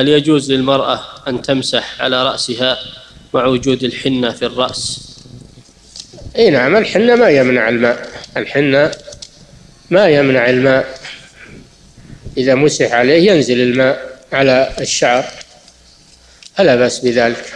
هل يجوز للمرأة أن تمسح على رأسها مع وجود الحنة في الرأس؟ إي نعم الحنة ما يمنع الماء. الحنة ما يمنع الماء. إذا مسح عليه ينزل الماء على الشعر. فلا بأس بذلك.